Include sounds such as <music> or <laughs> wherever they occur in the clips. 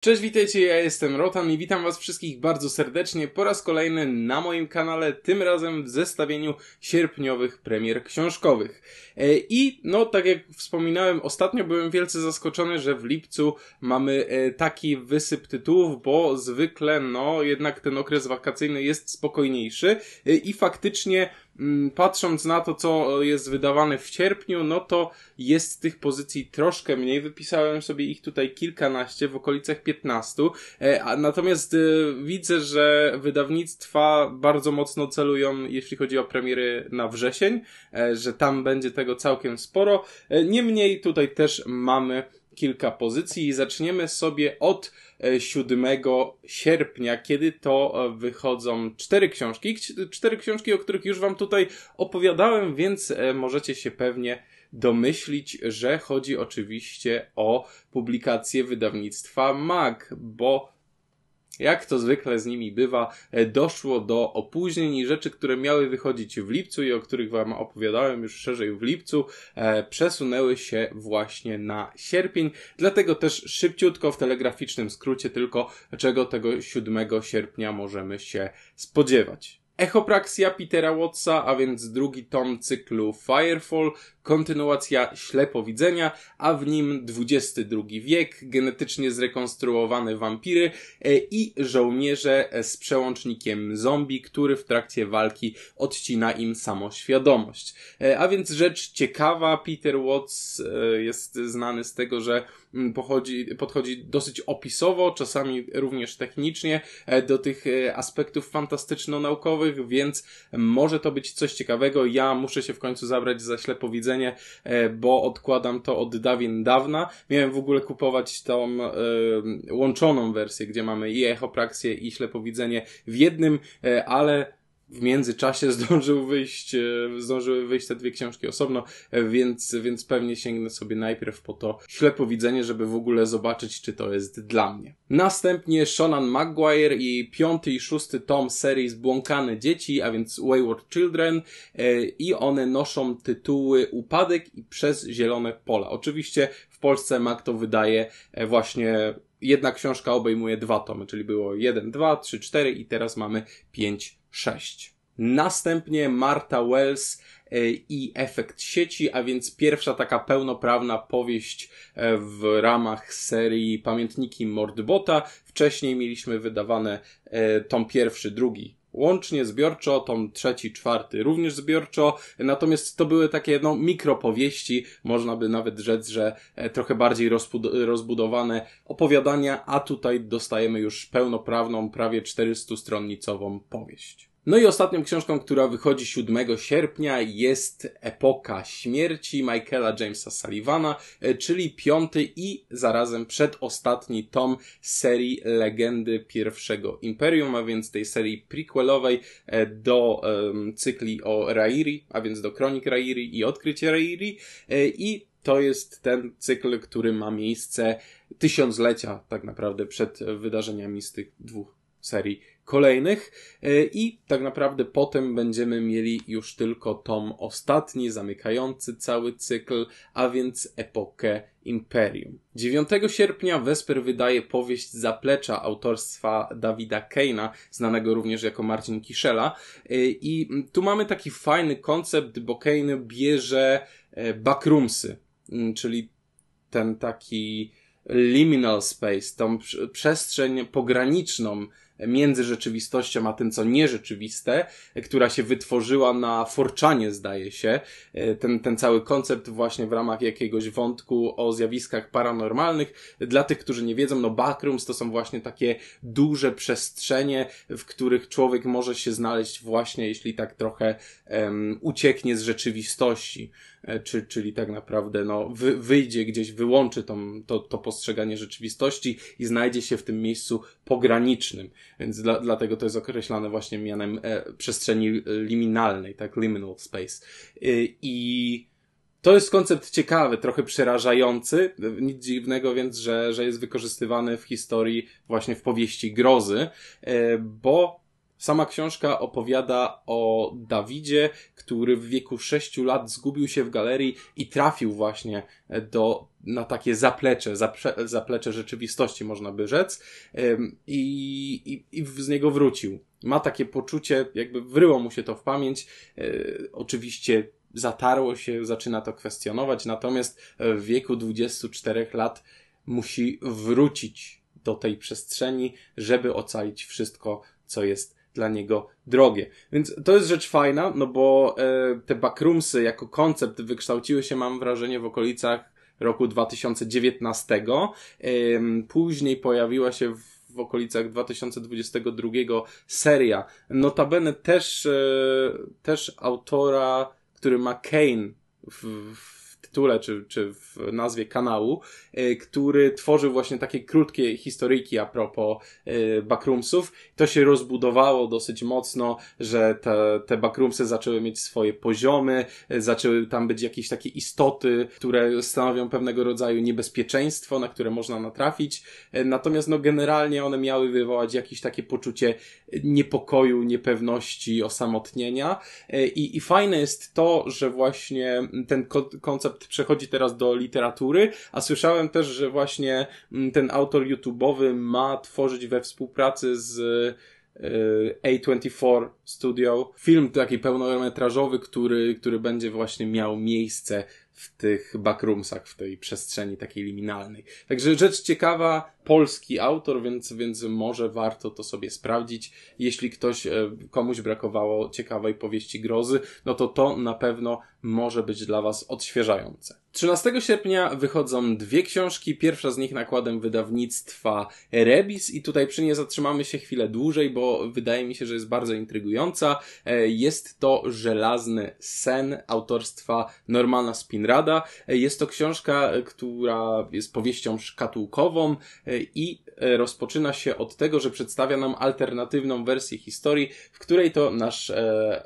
Cześć, witajcie, ja jestem Rotan i witam was wszystkich bardzo serdecznie po raz kolejny na moim kanale, tym razem w zestawieniu sierpniowych premier książkowych. E, I no, tak jak wspominałem, ostatnio byłem wielce zaskoczony, że w lipcu mamy e, taki wysyp tytułów, bo zwykle no, jednak ten okres wakacyjny jest spokojniejszy e, i faktycznie patrząc na to, co jest wydawane w sierpniu, no to jest tych pozycji troszkę mniej. Wypisałem sobie ich tutaj kilkanaście, w okolicach 15. E, natomiast e, widzę, że wydawnictwa bardzo mocno celują, jeśli chodzi o premiery na wrzesień, e, że tam będzie tego całkiem sporo. Niemniej tutaj też mamy kilka pozycji i zaczniemy sobie od 7 e, sierpnia, kiedy to e, wychodzą cztery książki. Cztery książki, o których już Wam tutaj opowiadałem, więc e, możecie się pewnie domyślić, że chodzi oczywiście o publikację wydawnictwa MAG, bo jak to zwykle z nimi bywa, e, doszło do opóźnień i rzeczy, które miały wychodzić w lipcu i o których Wam opowiadałem już szerzej w lipcu, e, przesunęły się właśnie na sierpień. Dlatego też szybciutko w telegraficznym skrócie tylko, czego tego 7 sierpnia możemy się spodziewać. Echopraxia Petera Wattsa, a więc drugi tom cyklu Firefall, kontynuacja ślepowidzenia, a w nim XXI wiek, genetycznie zrekonstruowane wampiry e, i żołnierze z przełącznikiem zombie, który w trakcie walki odcina im samoświadomość. E, a więc rzecz ciekawa, Peter Watts e, jest znany z tego, że pochodzi, podchodzi dosyć opisowo, czasami również technicznie do tych aspektów fantastyczno-naukowych, więc może to być coś ciekawego. Ja muszę się w końcu zabrać za ślepowidzenie E, bo odkładam to od dawien dawna. Miałem w ogóle kupować tą e, łączoną wersję, gdzie mamy i echopraksję i ślepowidzenie w jednym, e, ale w międzyczasie <laughs> zdążył wyjść, e, zdążyły wyjść te dwie książki osobno, e, więc, więc pewnie sięgnę sobie najpierw po to ślepowidzenie, żeby w ogóle zobaczyć, czy to jest dla mnie. Następnie Shonan Maguire i piąty i szósty tom serii Zbłąkane Dzieci, a więc Wayward Children e, i one noszą tytuły Upadek i Przez Zielone Pola. Oczywiście w Polsce Mag to wydaje właśnie jedna książka obejmuje dwa tomy, czyli było jeden, dwa, trzy, cztery i teraz mamy pięć 6. Następnie Marta Wells e, i Efekt Sieci, a więc pierwsza taka pełnoprawna powieść e, w ramach serii Pamiętniki Mordbota. Wcześniej mieliśmy wydawane e, tom pierwszy, drugi łącznie zbiorczo, tom trzeci, czwarty również zbiorczo, natomiast to były takie no mikropowieści, można by nawet rzec, że trochę bardziej rozbudowane opowiadania, a tutaj dostajemy już pełnoprawną, prawie 400-stronnicową powieść. No i ostatnią książką, która wychodzi 7 sierpnia jest Epoka Śmierci Michaela Jamesa Sullivana, e, czyli piąty i zarazem przedostatni tom serii Legendy Pierwszego Imperium, a więc tej serii prequelowej e, do um, cykli o Rairi, a więc do kronik Rairi i odkrycie Rairi. E, i to jest ten cykl, który ma miejsce tysiąclecia tak naprawdę przed wydarzeniami z tych dwóch serii kolejnych e, i tak naprawdę potem będziemy mieli już tylko tom ostatni, zamykający cały cykl, a więc epokę Imperium. 9 sierpnia Vesper wydaje powieść Zaplecza autorstwa Dawida Keina, znanego również jako Marcin Kiszela e, i tu mamy taki fajny koncept, bo Kane bierze e, backroomsy, czyli ten taki liminal space, tą przestrzeń pograniczną między rzeczywistością a tym, co nierzeczywiste, która się wytworzyła na Forczanie, zdaje się. E, ten, ten cały koncept właśnie w ramach jakiegoś wątku o zjawiskach paranormalnych. Dla tych, którzy nie wiedzą, no backrooms to są właśnie takie duże przestrzenie, w których człowiek może się znaleźć właśnie, jeśli tak trochę um, ucieknie z rzeczywistości. E, czy, czyli tak naprawdę no, wy, wyjdzie gdzieś, wyłączy tą, to, to postrzeganie rzeczywistości i znajdzie się w tym miejscu pogranicznym. Więc dla, dlatego to jest określane właśnie mianem e, przestrzeni liminalnej, tak, liminal space. E, I to jest koncept ciekawy, trochę przerażający, nic dziwnego więc, że, że jest wykorzystywany w historii właśnie w powieści grozy, e, bo Sama książka opowiada o Dawidzie, który w wieku 6 lat zgubił się w galerii i trafił właśnie do, na takie zaplecze, zaplecze rzeczywistości, można by rzec, i, i, i z niego wrócił. Ma takie poczucie, jakby wryło mu się to w pamięć. E, oczywiście zatarło się, zaczyna to kwestionować, natomiast w wieku 24 lat musi wrócić do tej przestrzeni, żeby ocalić wszystko, co jest dla niego drogie. Więc to jest rzecz fajna, no bo e, te backroomsy jako koncept wykształciły się, mam wrażenie, w okolicach roku 2019. E, później pojawiła się w w okolicach 2022 seria. Notabene też, e, też autora, który ma Kane w, w tytule czy, czy w nazwie kanału, e, który tworzył właśnie takie krótkie historyjki a propos e, backroomsów. To się rozbudowało dosyć mocno, że te, te backroomsy zaczęły mieć swoje poziomy, e, zaczęły tam być jakieś takie istoty, które stanowią pewnego rodzaju niebezpieczeństwo, na które można natrafić. Natomiast no generalnie one miały wywołać jakieś takie poczucie niepokoju, niepewności, osamotnienia. I, i fajne jest to, że właśnie ten koncept przechodzi teraz do literatury, a słyszałem też, że właśnie mm, ten autor YouTube'owy ma tworzyć we współpracy z e, A24 Studio film taki pełnometrażowy, który, który będzie właśnie miał miejsce w tych backroomsach, w tej przestrzeni takiej liminalnej. Także rzecz ciekawa, polski autor, więc, więc może warto to sobie sprawdzić. Jeśli ktoś, e, komuś brakowało ciekawej powieści grozy, no to to na pewno może być dla Was odświeżające. 13 sierpnia wychodzą dwie książki. Pierwsza z nich nakładem wydawnictwa Rebis i tutaj przy nie zatrzymamy się chwilę dłużej, bo wydaje mi się, że jest bardzo intrygująca. E, jest to Żelazny Sen autorstwa Normana Spinrada. E, jest to książka, która jest powieścią szkatułkową i rozpoczyna się od tego, że przedstawia nam alternatywną wersję historii, w której to nasz e,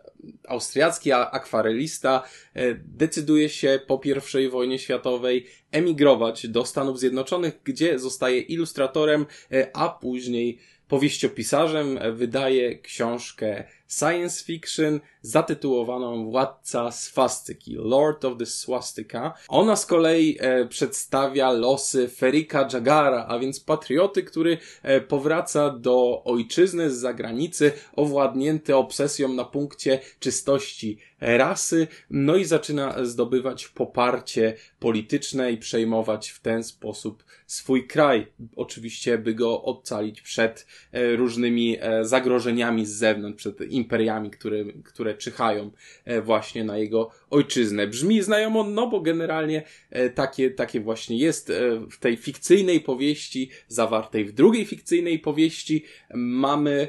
austriacki akwarelista e, decyduje się po I wojnie światowej emigrować do Stanów Zjednoczonych, gdzie zostaje ilustratorem, e, a później powieściopisarzem, wydaje książkę science fiction zatytułowaną Władca Swastyki, Lord of the Swastika. Ona z kolei e, przedstawia losy Ferika Jagara, a więc patrioty, który e, powraca do ojczyzny z zagranicy, owładnięty obsesją na punkcie czystości rasy, no i zaczyna zdobywać poparcie polityczne i przejmować w ten sposób swój kraj. Oczywiście, by go ocalić przed e, różnymi e, zagrożeniami z zewnątrz, przed imperiami, które, które czyhają e, właśnie na jego ojczyznę. Brzmi znajomo, no bo generalnie takie, takie właśnie jest w tej fikcyjnej powieści, zawartej w drugiej fikcyjnej powieści, mamy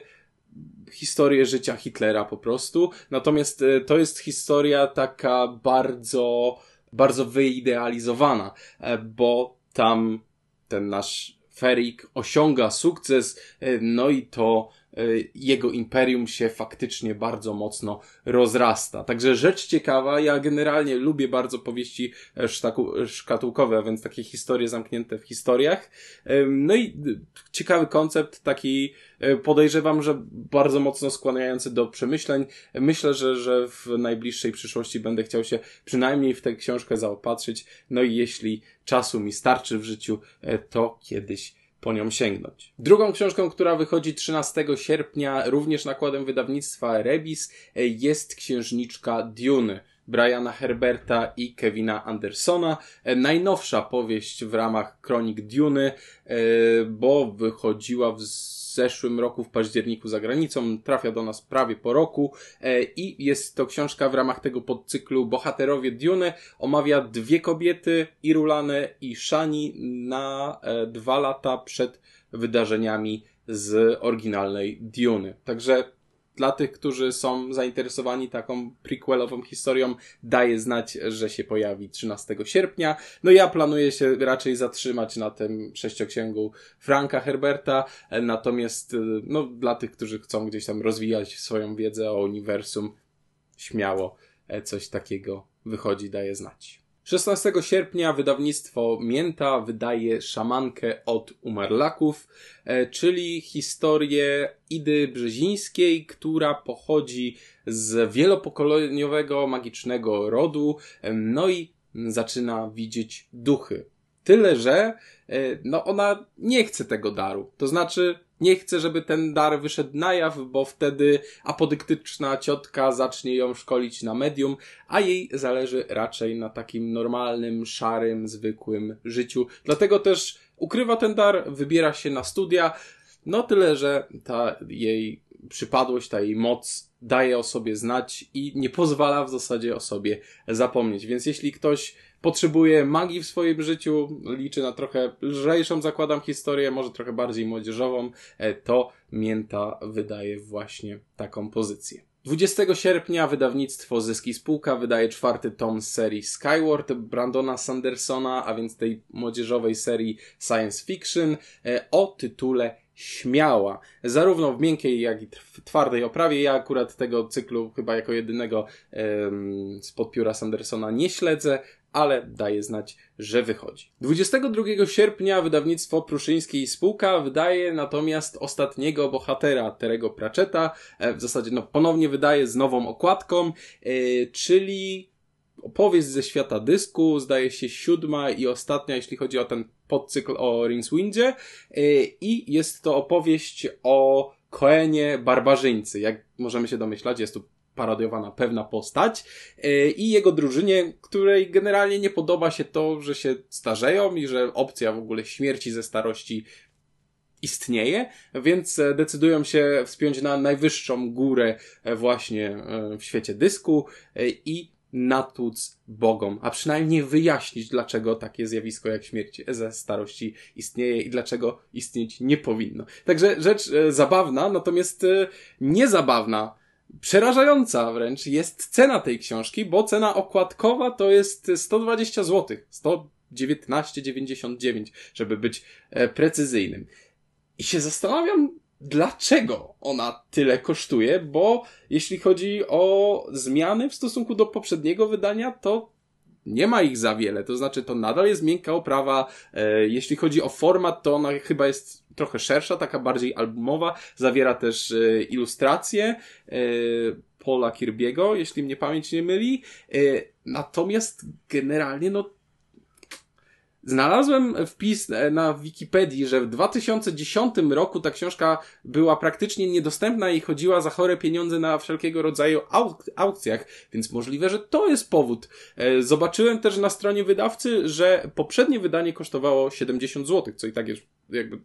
historię życia Hitlera po prostu. Natomiast to jest historia taka bardzo, bardzo wyidealizowana, bo tam ten nasz Ferik osiąga sukces, no i to E, jego imperium się faktycznie bardzo mocno rozrasta. Także rzecz ciekawa, ja generalnie lubię bardzo powieści e, szkatułkowe, a więc takie historie zamknięte w historiach. No i ciekawy koncept, taki e, podejrzewam, że bardzo mocno skłaniający do przemyśleń. Myślę, że, że w najbliższej przyszłości będę chciał się przynajmniej w tę książkę zaopatrzyć. No i jeśli czasu mi starczy w życiu, to kiedyś po nią sięgnąć. Drugą książką, która wychodzi 13 sierpnia, również nakładem wydawnictwa Rebis, jest księżniczka Dune. Briana Herberta i Kevina Andersona. Najnowsza powieść w ramach Kronik Dune, bo wychodziła w zeszłym roku w październiku za granicą, trafia do nas prawie po roku e, i jest to książka w ramach tego podcyklu Bohaterowie Dune. Omawia dwie kobiety, Irulane i Shani na e, dwa lata przed wydarzeniami z oryginalnej Dune. Także dla tych, którzy są zainteresowani taką prequelową historią, daje znać, że się pojawi 13 sierpnia. No ja planuję się raczej zatrzymać na tym sześcioksięgu Franka Herberta, natomiast no, dla tych, którzy chcą gdzieś tam rozwijać swoją wiedzę o uniwersum, śmiało coś takiego wychodzi, daje znać. 16 sierpnia wydawnictwo Mięta wydaje Szamankę od Umarlaków, e, czyli historię Idy Brzezińskiej, która pochodzi z wielopokoleniowego magicznego rodu, e, no i zaczyna widzieć duchy. Tyle, że e, no ona nie chce tego daru. To znaczy, nie chce, żeby ten dar wyszedł na jaw, bo wtedy apodyktyczna ciotka zacznie ją szkolić na medium, a jej zależy raczej na takim normalnym, szarym, zwykłym życiu. Dlatego też ukrywa ten dar, wybiera się na studia, no tyle, że ta jej przypadłość, ta jej moc daje o sobie znać i nie pozwala w zasadzie o sobie zapomnieć. Więc jeśli ktoś potrzebuje magii w swoim życiu, liczy na trochę lżejszą, zakładam, historię, może trochę bardziej młodzieżową, e, to Mięta wydaje właśnie taką pozycję. 20 sierpnia wydawnictwo Zyski Spółka wydaje czwarty tom z serii Skyward Brandona Sandersona, a więc tej młodzieżowej serii science fiction e, o tytule śmiała. Zarówno w miękkiej, jak i w twardej oprawie. Ja akurat tego cyklu chyba jako jedynego um, spod pióra Sandersona nie śledzę, ale daje znać, że wychodzi. 22 sierpnia wydawnictwo Pruszyński i Spółka wydaje natomiast ostatniego bohatera Terego Pratchetta, e, w zasadzie no ponownie wydaje z nową okładką, yy, czyli opowieść ze świata dysku, zdaje się siódma i ostatnia, jeśli chodzi o ten podcykl o Rinswindzie yy, i jest to opowieść o Koenie Barbarzyńcy. Jak możemy się domyślać, jest tu parodiowana pewna postać yy, i jego drużynie, której generalnie nie podoba się to, że się starzeją i że opcja w ogóle śmierci ze starości istnieje, więc e, decydują się wspiąć na najwyższą górę e, właśnie w świecie dysku i natłuc bogom, a przynajmniej wyjaśnić, dlaczego takie zjawisko jak śmierć ze starości istnieje i dlaczego istnieć nie powinno. Także rzecz e, zabawna, natomiast e, niezabawna, przerażająca wręcz jest cena tej książki, bo cena okładkowa to jest 120 zł. 119,99, żeby być e, precyzyjnym. I się zastanawiam, dlaczego ona tyle kosztuje, bo jeśli chodzi o zmiany w stosunku do poprzedniego wydania, to nie ma ich za wiele. To znaczy, to nadal jest miękka oprawa. E, jeśli chodzi o format, to ona chyba jest trochę szersza, taka bardziej albumowa. Zawiera też e, ilustracje e, Paula Kirby'ego, jeśli mnie pamięć nie myli. Natomiast generalnie, no Znalazłem wpis e, na Wikipedii, że w 2010 roku ta książka była praktycznie niedostępna i chodziła za chore pieniądze na wszelkiego rodzaju auk aukcjach, więc możliwe, że to jest powód. E, zobaczyłem też na stronie wydawcy, że poprzednie wydanie kosztowało 70 zł, co i tak jest jakby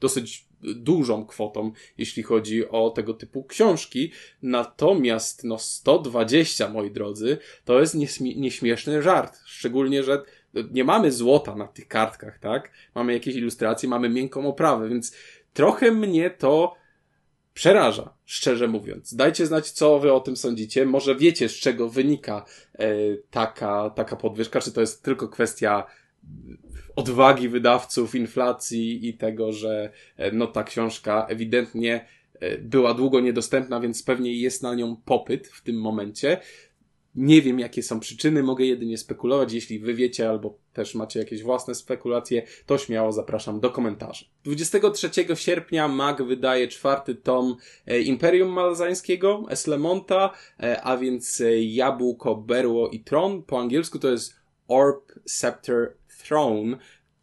dosyć dużą kwotą, jeśli chodzi o tego typu książki. Natomiast, no, 120, moi drodzy, to jest nieśmieszny żart. Szczególnie, że nie mamy złota na tych kartkach, tak? Mamy jakieś ilustracje, mamy miękką oprawę, więc trochę mnie to przeraża, szczerze mówiąc. Dajcie znać, co wy o tym sądzicie. Może wiecie, z czego wynika e, taka, taka podwyżka, czy to jest tylko kwestia odwagi wydawców, inflacji i tego, że e, no ta książka ewidentnie e, była długo niedostępna, więc pewnie jest na nią popyt w tym momencie. Nie wiem, jakie są przyczyny, mogę jedynie spekulować. Jeśli wy wiecie, albo też macie jakieś własne spekulacje, to śmiało zapraszam do komentarzy. 23 sierpnia MAG wydaje czwarty tom e, Imperium Malzańskiego, Eslemonta, e, a więc e, Jabłko, Berło i Tron. Po angielsku to jest Orb, Scepter, Throne.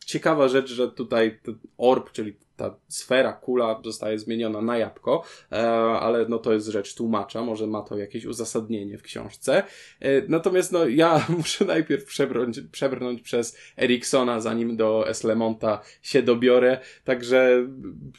Ciekawa rzecz, że tutaj orb, czyli ta sfera, kula zostaje zmieniona na jabłko, e, ale no to jest rzecz tłumacza, może ma to jakieś uzasadnienie w książce. E, natomiast no ja <laughs> muszę najpierw przebrnąć, przebrnąć przez Eriksona, zanim do Eslemonta się dobiorę, także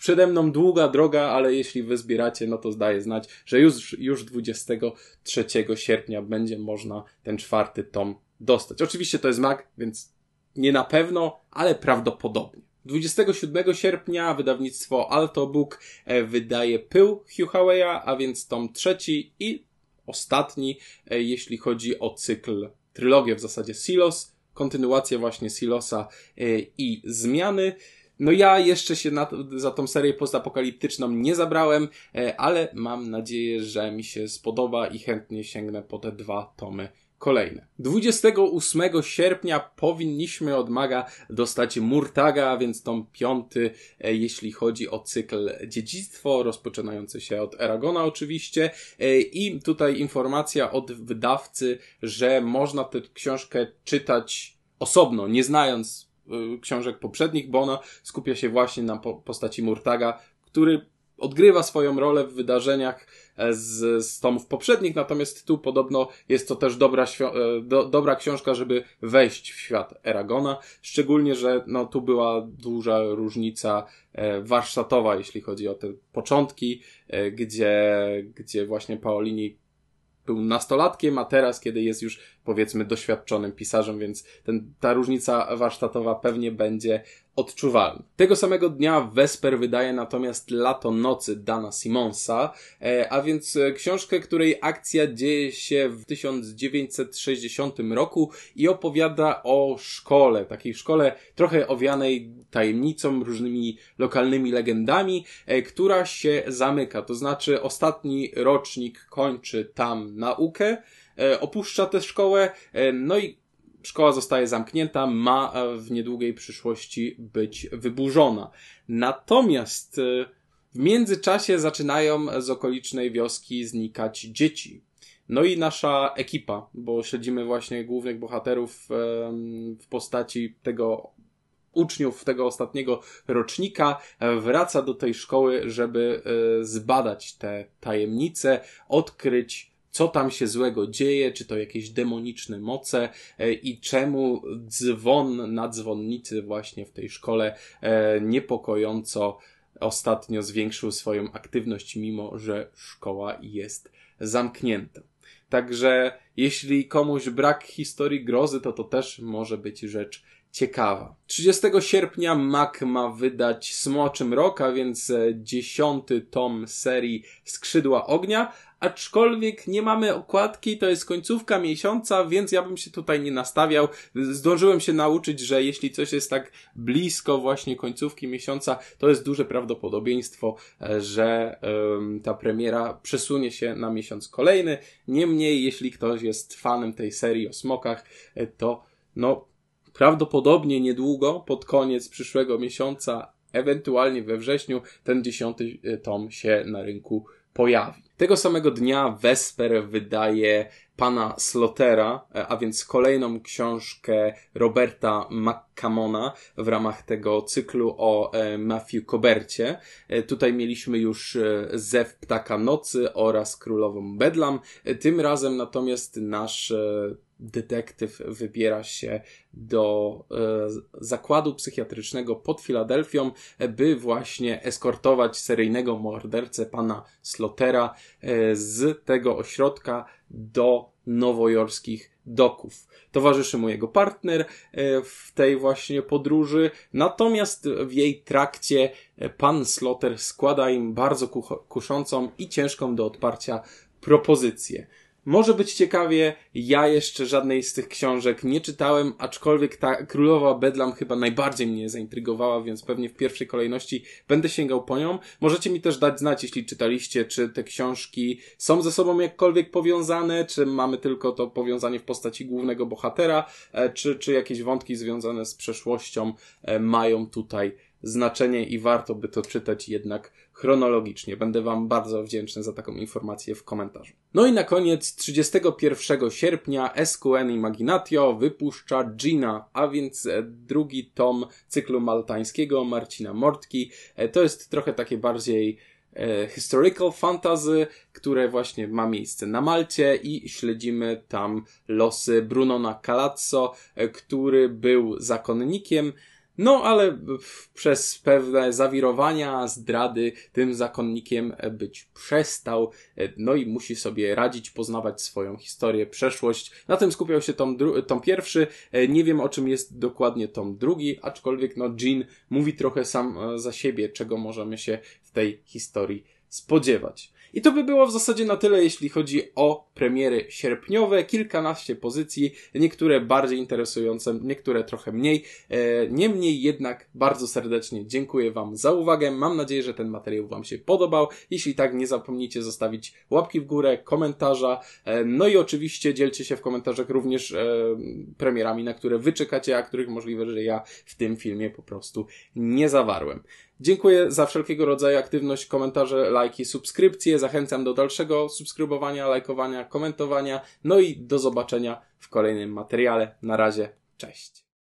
przede mną długa droga, ale jeśli wy zbieracie, no to zdaje znać, że już, już 23 sierpnia będzie można ten czwarty tom dostać. Oczywiście to jest mag, więc nie na pewno, ale prawdopodobnie. 27 sierpnia wydawnictwo Alto Book e, wydaje Pył Hugh Hawaya, a więc tom trzeci i ostatni, e, jeśli chodzi o cykl, trylogię w zasadzie Silos, kontynuację właśnie Silosa e, i Zmiany. No ja jeszcze się na, za tą serię postapokaliptyczną nie zabrałem, ale mam nadzieję, że mi się spodoba i chętnie sięgnę po te dwa tomy kolejne. 28 sierpnia powinniśmy od Maga dostać Murtaga, więc tom piąty, e, jeśli chodzi o cykl Dziedzictwo, rozpoczynający się od Eragona oczywiście. E, I tutaj informacja od wydawcy, że można tę książkę czytać osobno, nie znając e, książek poprzednich, bo ona skupia się właśnie na postaci Murtaga, który odgrywa swoją rolę w wydarzeniach e, z, z tomów poprzednich, natomiast tu podobno jest to też dobra, e, do, dobra książka, żeby wejść w świat Eragona, szczególnie, że no, tu była duża różnica e, warsztatowa, jeśli chodzi o te początki, gdzie, gdzie właśnie Paolini był nastolatkiem, a teraz, kiedy jest już powiedzmy doświadczonym pisarzem, więc ten, ta różnica warsztatowa pewnie będzie odczuwalna. Tego samego dnia Vesper wydaje natomiast Lato Nocy Dana Simonsa, e, a więc e, książkę, której akcja dzieje się w 1960 roku i opowiada o szkole, takiej szkole trochę owianej tajemnicą, różnymi lokalnymi legendami, e, która się zamyka. To znaczy ostatni rocznik kończy tam naukę, opuszcza tę szkołę, no i szkoła zostaje zamknięta, ma w niedługiej przyszłości być wyburzona. Natomiast e, w międzyczasie zaczynają z okolicznej wioski znikać dzieci. No i nasza ekipa, bo śledzimy właśnie głównych bohaterów w postaci tego uczniów tego ostatniego rocznika wraca do tej szkoły, żeby e, zbadać te tajemnice, odkryć co tam się złego dzieje, czy to jakieś demoniczne moce e, i czemu dzwon na dzwonnicy właśnie w tej szkole e, niepokojąco ostatnio zwiększył swoją aktywność, mimo że szkoła jest zamknięta. Także jeśli komuś brak historii grozy, to to też może być rzecz ciekawa. 30 sierpnia Mac ma wydać Smoczym Roka, więc e, dziesiąty tom serii Skrzydła Ognia, aczkolwiek nie mamy okładki, to jest końcówka miesiąca, więc ja bym się tutaj nie nastawiał. Zdążyłem się nauczyć, że jeśli coś jest tak blisko właśnie końcówki miesiąca, to jest duże prawdopodobieństwo, e, że um, ta premiera przesunie się na miesiąc kolejny. Niemniej, jeśli ktoś jest fanem tej serii o smokach, e, to no prawdopodobnie niedługo, pod koniec przyszłego miesiąca, ewentualnie we wrześniu, ten dziesiąty e, tom się na rynku pojawi. Tego samego dnia Vesper wydaje pana Slotera, e, a więc kolejną książkę Roberta McCamona w ramach tego cyklu o e, Matthew Cobercie. Tutaj mieliśmy już Zew Ptaka Nocy oraz Królową Bedlam. Tym razem natomiast nasz detektyw wybiera się do e, zakładu psychiatrycznego pod Filadelfią, by właśnie eskortować seryjnego mordercę pana Slotera e, z tego ośrodka do nowojorskich doków. Towarzyszy mu jego partner e, w tej właśnie podróży, natomiast w jej trakcie pan Slotter składa im bardzo kuszącą i ciężką do odparcia propozycję. Może być ciekawie, ja jeszcze żadnej z tych książek nie czytałem, aczkolwiek ta Królowa Bedlam chyba najbardziej mnie zaintrygowała, więc pewnie w pierwszej kolejności będę sięgał po nią. Możecie mi też dać znać, jeśli czytaliście, czy te książki są ze sobą jakkolwiek powiązane, czy mamy tylko to powiązanie w postaci głównego bohatera, e, czy, czy jakieś wątki związane z przeszłością e, mają tutaj znaczenie i warto by to czytać jednak chronologicznie. Będę Wam bardzo wdzięczny za taką informację w komentarzu. No i na koniec 31 sierpnia SQN Imaginatio wypuszcza Gina, a więc e, drugi tom cyklu maltańskiego Marcina Mortki. E, to jest trochę takie bardziej e, historical fantasy, które właśnie ma miejsce na Malcie i śledzimy tam losy Brunona Calazzo, który był zakonnikiem, no, ale przez pewne zawirowania, zdrady, tym zakonnikiem być przestał. No i musi sobie radzić, poznawać swoją historię, przeszłość. Na tym skupiał się tom, tom pierwszy. Nie wiem, o czym jest dokładnie tom drugi, aczkolwiek no, Jean mówi trochę sam e, za siebie, czego możemy się w tej historii spodziewać. I to by było w zasadzie na tyle, jeśli chodzi o premiery sierpniowe. Kilkanaście pozycji, niektóre bardziej interesujące, niektóre trochę mniej. E, niemniej jednak bardzo serdecznie dziękuję Wam za uwagę. Mam nadzieję, że ten materiał Wam się podobał. Jeśli tak, nie zapomnijcie zostawić łapki w górę, komentarza. E, no i oczywiście dzielcie się w komentarzach również e, premierami, na które Wy czekacie, a których możliwe, że ja w tym filmie po prostu nie zawarłem. Dziękuję za wszelkiego rodzaju aktywność, komentarze, lajki, subskrypcje. Zachęcam do dalszego subskrybowania, lajkowania, komentowania. No i do zobaczenia w kolejnym materiale. Na razie, cześć.